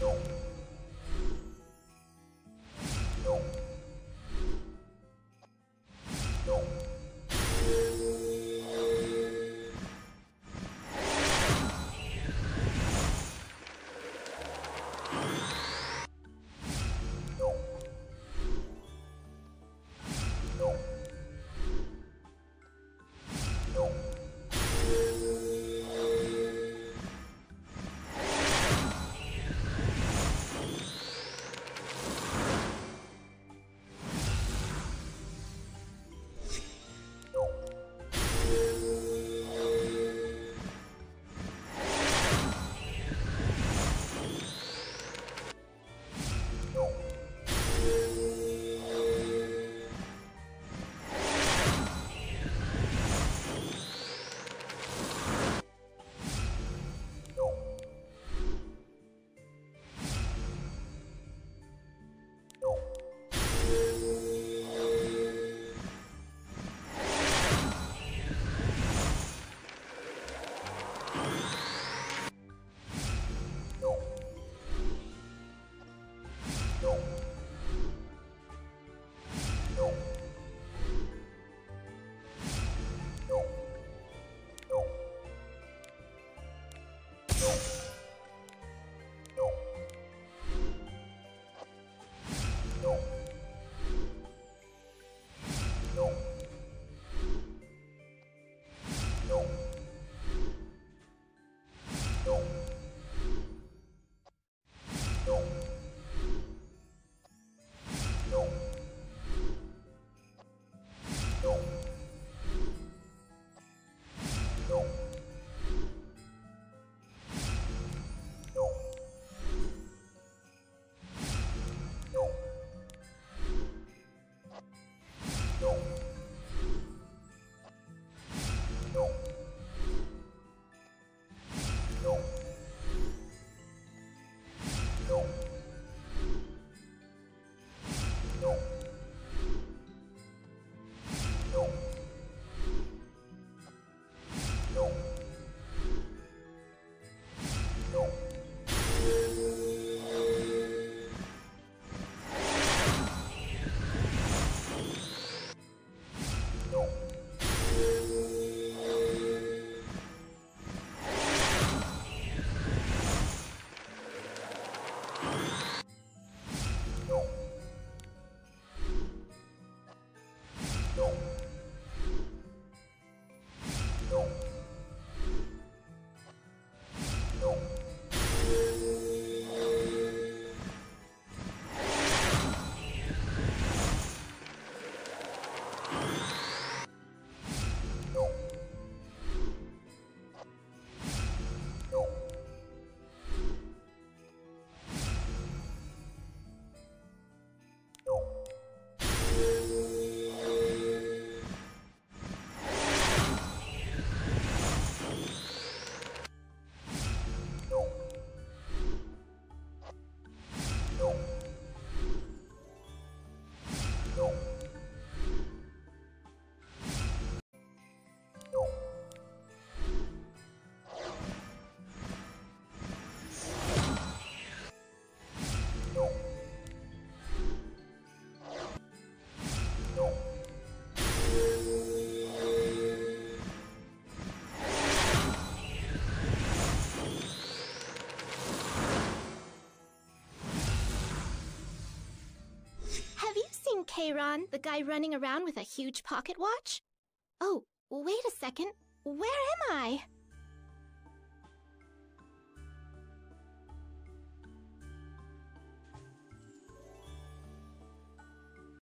you Hey, Ron, the guy running around with a huge pocket watch? Oh, wait a second. Where am I?